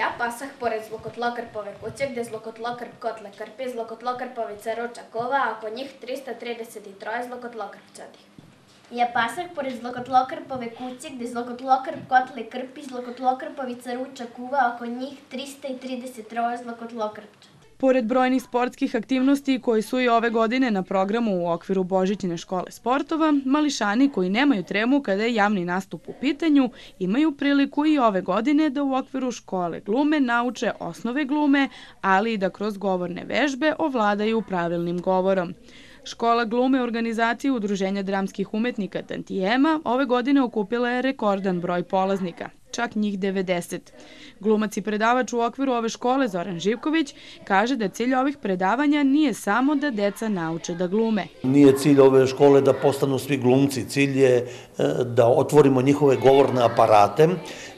Ja pasah pored Zlokotlokrpove kuće gde Zlokotlokrp kotle krpi, Zlokotlokrpovica ruča kova, a oko njih 333 Zlokotlokrpčadi. Ja pasah pored Zlokotlokrpove kuće gde Zlokotlokrp kotle krpi, Zlokotlokrpovica ruča kuva, a oko njih 333 Zlokotlokrpčadi. Pored brojnih sportskih aktivnosti koji su i ove godine na programu u okviru Božićne škole sportova, mališani koji nemaju tremu kada je javni nastup u pitanju imaju priliku i ove godine da u okviru škole glume nauče osnove glume, ali i da kroz govorne vežbe ovladaju pravilnim govorom. Škola glume organizacije Udruženja dramskih umetnika Tantijema ove godine okupila je rekordan broj polaznika – čak njih 90. Glumac i predavač u okviru ove škole Zoran Živković kaže da cilj ovih predavanja nije samo da deca nauče da glume. Nije cilj ove škole da postanu svi glumci, cilj je e, da otvorimo njihove govorne aparate,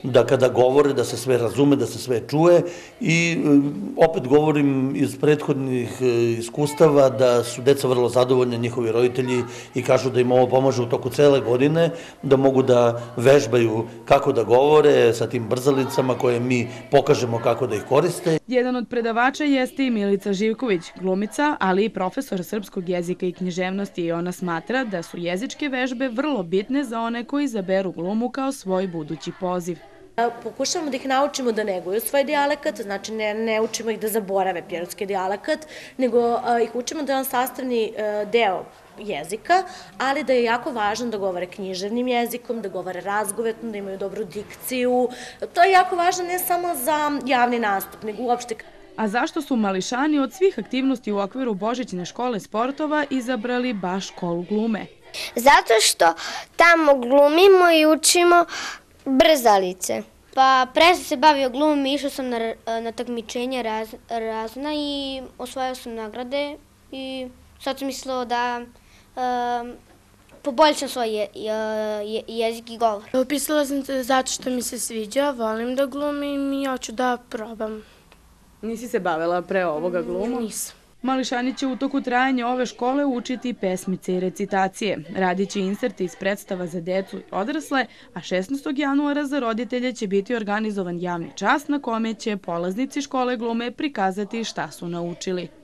da kada govore da se sve razume, da se sve čuje i e, opet govorim iz prethodnih e, iskustava da su deca vrlo zadovoljne, njihovi roditelji i kažu da im ovo pomaže u toku cele godine, da mogu da vežbaju kako da govore, govore sa tim brzalicama koje mi pokažemo kako da ih koriste. Jedan od predavača jeste i Milica Živković, glumica, ali i profesor srpskog jezika i književnosti i ona smatra da su jezičke vežbe vrlo bitne za one koji izaberu glumu kao svoj budući poziv. Pokušavamo da ih naučimo da neguju svoj dijalekat, znači ne, ne učimo ih da zaborave pjerotski dijalekat, nego ih učimo da je on sastavni e, deo jezika, ali da je jako važno da govore književnim jezikom, da govore razgovetno, da imaju dobru dikciju. To je jako važno ne samo za javni nastup, nego uopšte A zašto su mališani od svih aktivnosti u okviru Božićne škole sportova izabrali baš školu glume? Zato što tamo glumimo i učimo brzalice. Pa pre sam se bavio glumom i išao sam na, na takmičenja raz, razna i osvajao sam nagrade i sad sam mislila da um, poboljšam svoj je, je, jezik i govor. Upisala sam se zato što mi se sviđa, volim da glumim i hoću da probam. Nisi se bavila pre ovoga glumom? Nisam. Mališani će u toku trajanja ove škole učiti pesmice i recitacije. Radit će inserti iz predstava za decu i odrasle, a 16. januara za roditelje će biti organizovan javni čas na kome će polaznici škole glume prikazati šta su naučili.